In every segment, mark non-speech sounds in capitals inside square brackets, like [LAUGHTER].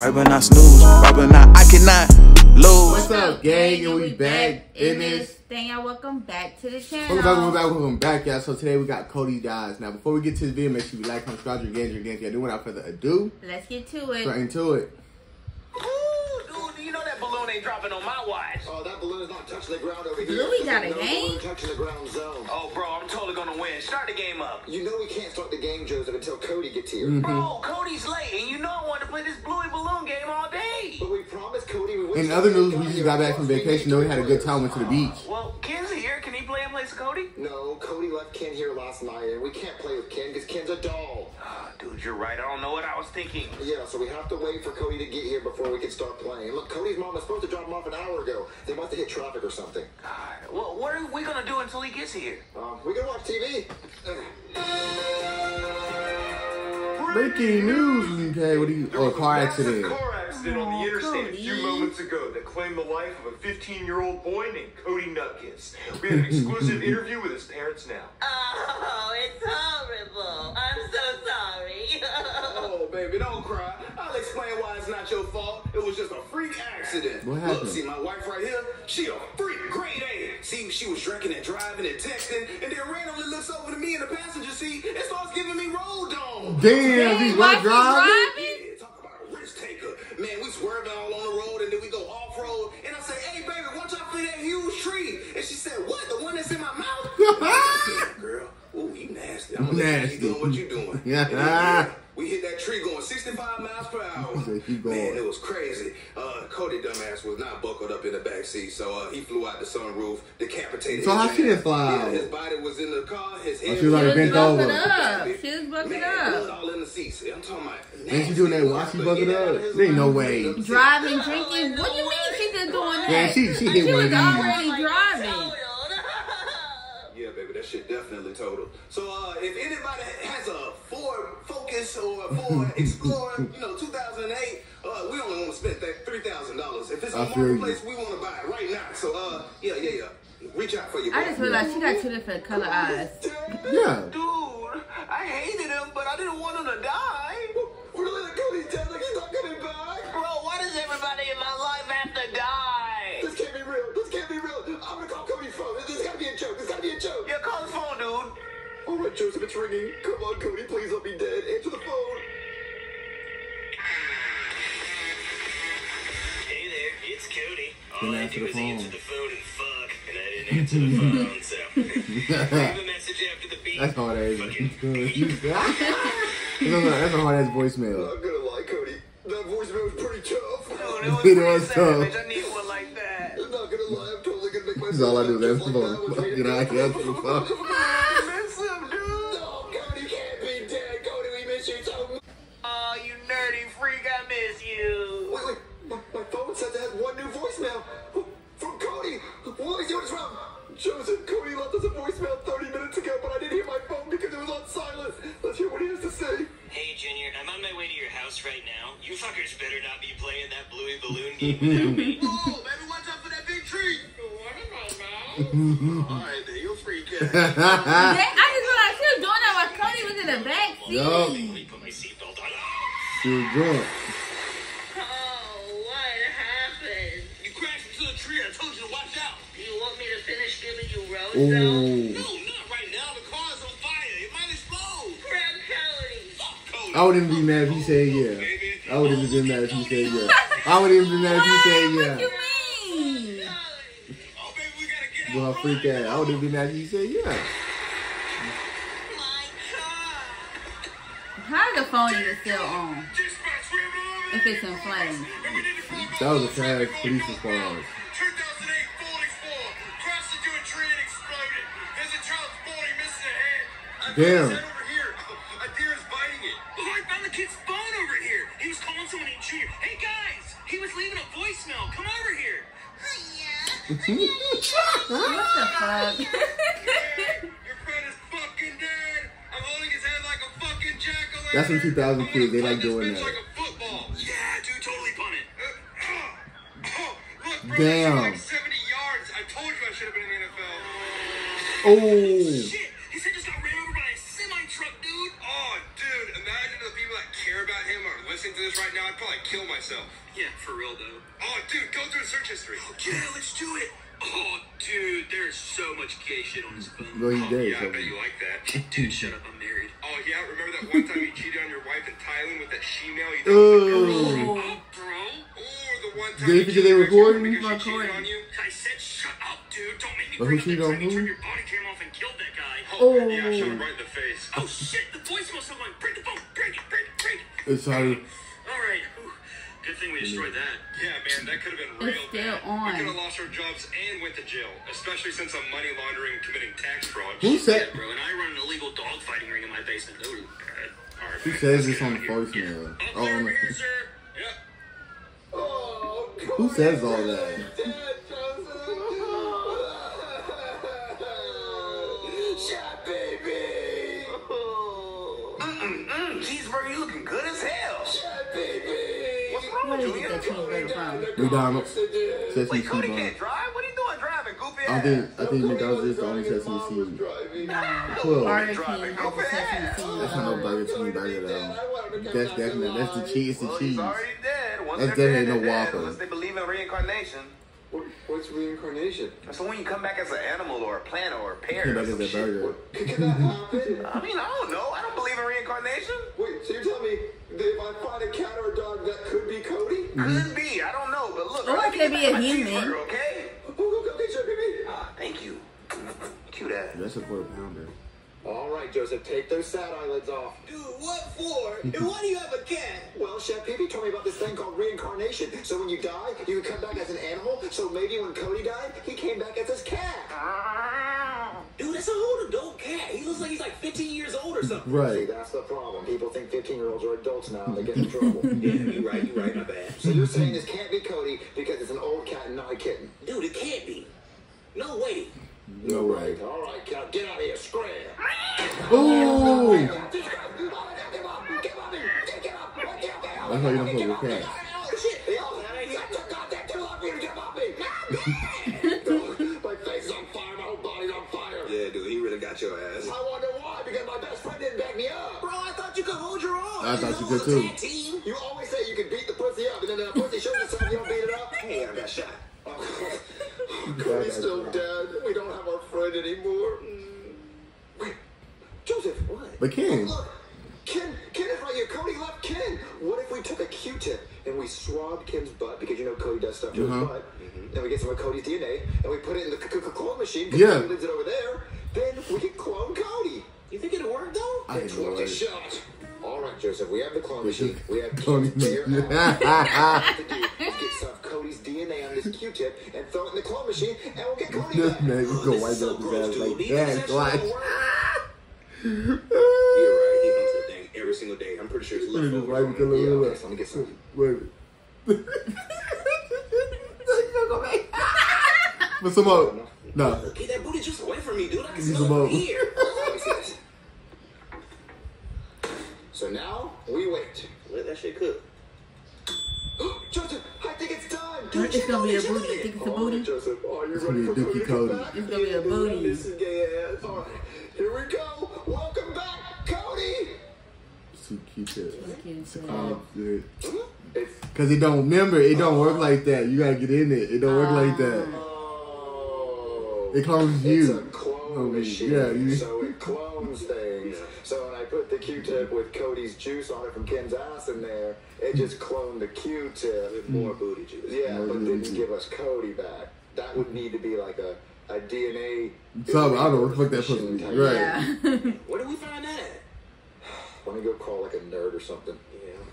Right when I snooze, right when I, I cannot lose. What's up, gang? And we back in this. thing. Y'all welcome back to the channel. Welcome back, welcome back, welcome back, y'all. So today we got Cody Guys. Now, before we get to the video, make sure you like, comment, subscribe, your games, your games. Yeah, do without further ado, Let's get to it. straight into it. Ooh, dude, you know that balloon ain't dropping on my watch. Oh, that balloon is not touching the ground over here. Louis got a no game? touching the ground zone. Oh, bro, I'm totally gonna win. Start the game up. You know we can't start the game, Joseph, until Cody gets here. Mm-hmm. Bro, Cody's late, and you know I wanted to play this Bluey Balloon game all day. But we promised Cody we would. In other news, we just got back from vacation. Know we had a good time. Went to the beach. Well, Ken's here. Can he play in place of Cody? No, Cody left Ken here last night, and we can't play with Ken because Ken's a doll. Ah, dude, you're right. I don't know what I was thinking. Yeah, so we have to wait for Cody to get here before we can start playing. Look, Cody's mom was supposed to drop him off an hour ago. They must have hit traffic or something. God, well, what are we gonna do until he gets here? Um, we can watch TV. [SIGHS] [SIGHS] [SIGHS] Breaking news. Okay, what do you? There Oh, a car accident. car accident on the oh, interstate a few moments ago that claimed the life of a 15-year-old boy named Cody Nutkiss. We have an exclusive interview with his parents now. [LAUGHS] Oh, it's horrible. I'm so sorry. [LAUGHS] Oh, baby, don't cry. I'll explain why it's not your fault. It was just a freak accident. What happened? Look, see, my wife right here, she a freak, grade A. See, she was drinking and driving and texting, and then Damn, these Why white she driving. driving? Yeah, talk about a risk taker. Man, we swerving all on the road, and then we go off-road, and I say, hey, baby, watch out for that huge tree. And she said, what, the one that's in my mouth? [LAUGHS] Yeah, girl. Ooh, you nasty. I'm gonna Nasty. you doing what you doing. Yeah. [LAUGHS] And then, yeah, we hit that tree going 65 miles per hour. said, "Keep going." Man, it was crazy. Uh, Cody dumbass was not buckled up in the back seat, so uh, he flew out the sunroof, decapitated. So his how she didn't fly Yeah, his body was in the car. His head she was like was bent buckled over. up. She was buckled Man, up. blood all in the seats. I'm talking about. Ain't she doing that while she buckled up? There ain't no way. Driving, drinking. What do you mean she's just doing that? Man, she- she hit she one was of these. already driving. Yeah, baby, that shit definitely total. So, uh, if anybody has a Ford Focus or a [LAUGHS] Ford Explorer, you know, 2008, uh, we only want to spend that $3,000. If it's I on feel marketplace, we want to buy it right now. So, uh, yeah, yeah, yeah. Reach out for your I boy. just realized she got two different color eyes. Yeah. Dude, I hated him, but I didn't want him to die. Oh, all right, Joseph, it's ringing. Come on, Cody, please let me dead. Answer the phone. Hey there, it's Cody. Didn't All I answer do the is phone. answer the phone and fuck, and I didn't answer the [LAUGHS] phone, so [LAUGHS] leave a message after the beep. That's hard ass. Fucking That's a hard ass voicemail. I'm gonna lie, Cody. That voicemail was pretty tough. Oh, Dude, [LAUGHS] it was It was savage. tough. I need one like that. I'm not gonna lie. I'm totally gonna make myself. That's all I do. look That's just the phone. that one. You know, I can answer the phone. Fuckers better not be playing that Bluey Balloon game without me. Whoa, baby, watch out for that big tree. All right, then, you're a freak. [LAUGHS] They- I just realized she was doing that while Cody was in the back seat. Yup. Let me put my seatbelt on. She was drunk. oh, what happened? You crashed into the tree. I told you to watch out. You want me to finish giving you rose Oh. No, not right now. The car's on fire. It might explode. Grab Cody. Cody. I wouldn't be mad if he said yeah. I wouldn't have been mad if he said yeah. I wouldn't even be mad if he said What yeah. you mean? Oh, baby, we gotta get Well, out. freak ass. I wouldn't be mad if he said yeah. My car. How the phone even still on? Dispatch, we have an If it's in flames. And we need to call That was a back trash on police Ford response. 2008 a fucking jack-o'-lantern. That's some 2000 I'm gonna kids, they like doing that. Like a football. Yeah, dude, totally punt it. Uh, uh, oh, look, bro, Damn. Like 70 yards. I told you I should have been in the NFL. Oh. To this right now, I'd probably kill myself. Yeah, for real though. Oh, dude, go through search history. Oh, yeah, let's do it. Oh, dude, there's so much gay shit on his phone. Well, he oh, did, Yeah, I bet you like that. [LAUGHS] dude, shut up. I'm married. Oh, yeah, remember that one time you cheated on your wife in Thailand with that she-mail you Ooh. Oh, bro. Or the one time Did you you think they cheated on your recording? because she cheated on you. I said shut up, dude. Don't make me But who bring up the time you turned your body cam off and killed that guy. Oh. Yeah, I shot him oh. right in the face. Oh, shit. The voicemail's still going. Break the phone. Break it. Break it. Break it. It's sorry. All right. Whew. Good we destroyed that. Yeah, man, that could have been It's real still bad. on. We could have lost our jobs and went to jail, especially since I'm money laundering and committing tax fraud. Who said- Yeah, bro, and I run an illegal dog fighting ring in my basement. Ooh, God. All right, Who man, says this on the of here. voicemail? Yeah. Oh, All clear on over the- here, oh, sir. Yep. Oh, Who says all Cody's that? Oh, baby. What's wrong Where you? you get from? McDonald's. Sesame Wait, seed Cody bun. can't drive? What are you doing driving, goofy I think I think McDonald's is the only sesame seed. Well, Burger Driving. King has a sesame seed. that's not no Burger King burger though. That's definitely that's the cheese. It's the cheese. he's already dead. Once That's definitely no they're dead, Whopper. Unless they believe in reincarnation. What, what's reincarnation? So when you come back as an animal or a plant or a Yeah, pear or that is some a shit. burger. Can, can that? [LAUGHS] I mean, I don't know. I don't believe in reincarnation. Wait, so you're telling me that if I find a cat or a dog, that could be Cody? Could be. I don't know. But look, Or I it could be a human. Cheeseburger, okay? Oh, okay, okay, sure, baby. Ah, thank you. Cute ass. That's a quarter pounder. All right, Joseph, take those sad eyelids off. Dude, what for? And [LAUGHS] why do you have a cat? Well, Chef Pee told me about this thing called reincarnation. So when you die, you can come back as an animal. So maybe when Cody died, he came back as his cat. 15 years old or something. See, Right. that's the problem. People think 15-year-olds are adults now. and They get in trouble. [LAUGHS] Yeah, you right, you're right, my bad. so you're saying this can't be Cody because it's an old cat and not a kitten? Dude, it can't be. No way. No way. All right, cat, get out of here, scram. Ooh. That's why you don't fuck with cats. I thought you could too. Team. You always say you can beat the pussy up, and then the pussy shows itself, you don't beat it up. Hey, I got shot. Oh, [LAUGHS] Cody's still dead. We don't have our friend anymore. Wait, Joseph, what? But Ken. Look, Ken, Ken is right here. Cody left Ken. What if we took a Q-tip and we swabbed Ken's butt because you know Cody does stuff to Uh-huh. his butt, and we get some of Cody's DNA and we put it in the c- c- clone machine because Yeah. Cody lives it over there. Then we can clone Cody. You think it'll work though? I think it a would. Joseph. We have the clone machine. We have Ken's bare machine. ass. All we have to do is get some Cody's DNA on this Q-tip and throw it in the clone machine, and we'll get Cody back. man you go this wipe is so up his gross, ass dude. like that. Like. You're right. He comes to the thing every single day. I'm pretty sure it's left just over. a Yeah, little okay, bit. so let me get some. Wait. Put some more. No. Get that booty juice away from me, dude. I can smell it here. Let me see this. So now we wait. Let that shit cook. [GASPS] Joseph, I think it's time. It's gonna be a booty. You think it's a All right, booty? Joseph, are you It's ready gonna for be a Cody Dookie to come Cody. back? It's gonna be a booty. This is gay ass. All right, here we go. Welcome back, Cody. Too cute. Okay, Um, yeah. It's Cause it don't remember, it don't work like that. You gotta get in it. It don't work like that. oh. It clones It's you. a clone Oh, machine, yeah, you- so it clones things. Q-tip with Cody's juice on it from Ken's ass in there, it just cloned the Q-tip. With more booty juice. Yeah, More but booty. didn't give us Cody back. That would need to be like a, a DNA. Something, I don't know what fuck that supposed to be. type Right. Yeah. [LAUGHS] Where did we find that at? [SIGHS] Let me go call like a nerd or something.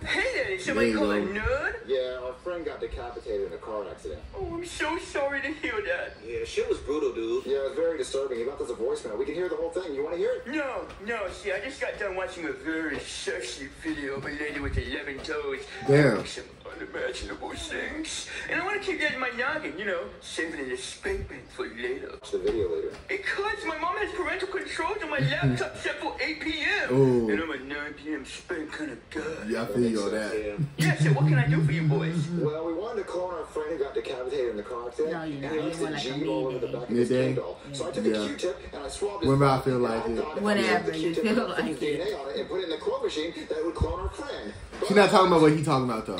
Hey there, somebody call a nerd? Yeah, our friend got decapitated in a car accident. Oh, I'm so sorry to hear that. Yeah, shit was brutal, dude. Yeah, it was very disturbing. He left us a voicemail. We can hear the whole thing. You want to hear it? No, no, see, I just got done watching a very sexy video of a lady with 11 toes. Damn. Some unimaginable things. And I want to keep that in my noggin, you know, saving it as spankment for later. Watch the video later. Because my mom has parental controls on my [LAUGHS] laptop set for 8 p.m. Ooh. And I'm a 9 p.m. spank kind of guy. Yeah, I feel you on that. Yeah, so what can I do for you boys? Well, we wanted to clone our friend who got decapitated in the car accident. No, you and he You want the like a G all over the Mayday. back of his Mayday? candle. So I took Yeah. a Q-tip and I swabbed his Whatever I feel like it. thought if I Whatever put the you Q-tip feel and put some like it. DNA on it and put it in the clone machine, that would clone our friend. She's not talking about what he talking about though.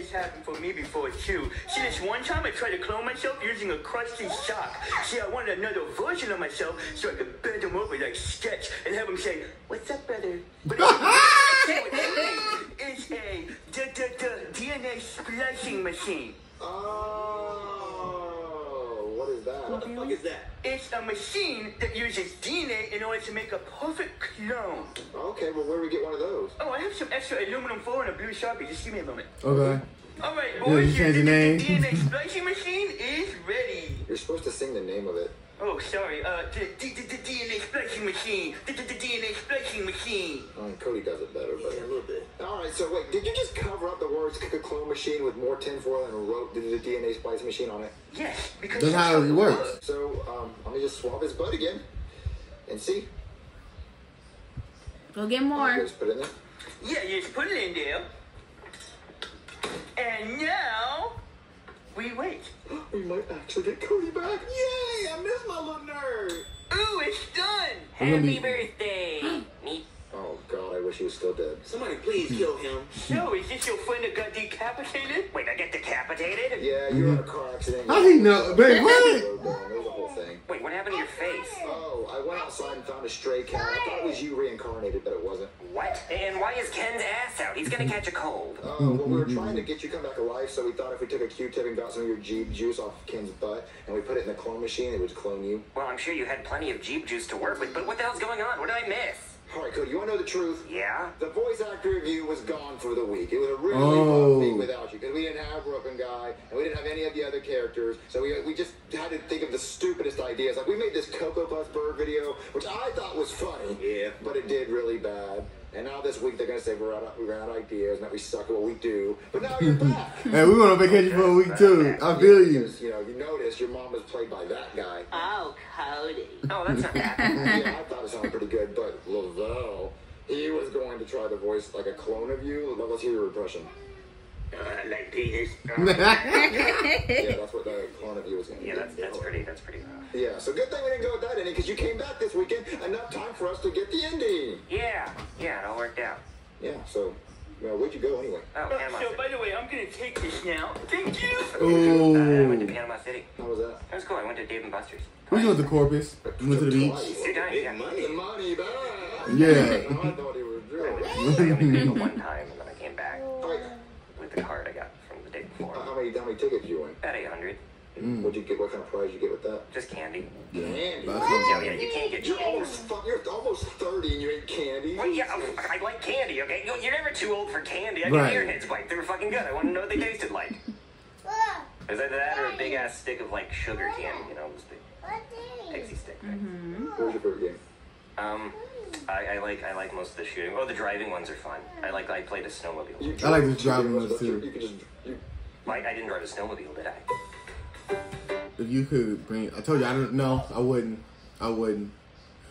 This happen for me before too. See, this one time I tried to clone myself using a crusty sock. See, I wanted another version of myself so I could bend him over like Sketch and have him say, "What's up, brother?" But it's a d- d- d- DNA splicing machine. Oh, is that? What the fuck is that? It's a machine that uses DNA in order to make a perfect clone. Okay, well, where do we get one of those? Oh, I have some extra aluminum foil and a blue sharpie. Just give me a moment. Okay. All right, Yeah, boys, you change the name. DNA splicing machine is ready. You're supposed to sing the name of it. Oh, sorry. Uh, the, the, the, the DNA splicing machine. Machine. Oh, Cody does it better, but Yeah, a little bit. All right, so wait, did you just cover up the words "c- clone machine" with more tinfoil and wrote the, the DNA splice machine on it? Yes, because That's how it works. So, um, let me just swab his butt again and see. Go get more. Just put it in there. Yeah, you just put it in there. And now we wait. [GASPS] We might actually get Cody back. Yay! I miss my little nerd. Ooh, it's done. We're gonna be- Happy birthday. Somebody please kill him. So, is this your friend that got decapitated? Wait, I get decapitated? Yeah, you were in a car accident. How he know? Wait, what? It a whole thing. Wait, what happened to your face? Oh, I went outside and found a stray cat. I thought it was you reincarnated, but it wasn't. What? And why is Ken's ass out? He's gonna catch a cold. Oh, well, we were trying to get you come back alive, so we thought if we took a Q-tip and got some of your Jeep juice off of Ken's butt, and we put it in the clone machine, it would clone you. Well, I'm sure you had plenty of Jeep juice to work with, but what the hell's going on? What did I miss? All right, Cody, you want to know the truth? Yeah? The voice actor review was gone for the week. It was a really Oh. rough week without you because we didn't have Brooklyn Guy and we didn't have any of the other characters. So we, we just had to think of the stupidest ideas. Like we made this Cocoa Puffs bird video, which I thought was funny. Yeah. But it did really bad. And this week they're gonna say we're out of, we ran out of ideas and that we suck at what we do. But now you're [LAUGHS] back. Hey, we went on vacation for a week too. I feel you. You know, you notice your mom was played by that guy. Oh, Cody. Oh, that's not bad. [LAUGHS] yeah, I thought it sounded pretty good, but Lavelle, he was going to try to voice like a clone of you. Let- Let's hear your impression. Uh, like penis. [LAUGHS] Yeah, that's what the clone of you was going to Yeah, that's, that's pretty, that's pretty rough. Yeah, so good thing we didn't go with that ending because you came back this weekend enough time for us to get the ending. Yeah, yeah, it all worked out. Yeah, so well, where'd you go anyway? Oh, Panama so, City. by the way, I'm gonna take this now. Thank you. Uh, I went to Panama City. How was that? That was cool. I went to Dave and Buster's. We went to Corpus. We went to the beach. Two times, yeah. money. The money back. Yeah. [LAUGHS] I thought he was I drunk. only paid the one time, and then I came back with the card I got from the day before. how many how many tickets you win? About 800. Mm. What'd you get? What kind of prize you get with that? Just candy. Candy. That's No, yeah, you can't get You're candy. almost you're almost thirty and you ain't candy. Well, yeah, I, I like candy, okay? You- You're never too old for candy. I got Right. Airheads bite. They were fucking good. I want to know what they tasted like. Is that that or a big ass stick of like sugar candy, you know, this big pixie stick. Right? Mm-hmm. What was your favorite game? Um, hmm. I, I like I like most of the shooting. Oh, the driving ones are fun. I like I played a snowmobile. I like the driving ones too. You, you could just you, Like I didn't drive a snowmobile, did I? If you could bring, I told you I don't know. I wouldn't. I wouldn't.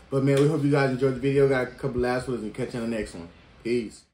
But man, we hope you guys enjoyed the video. Got a couple last ones and catch you on the next one. Peace.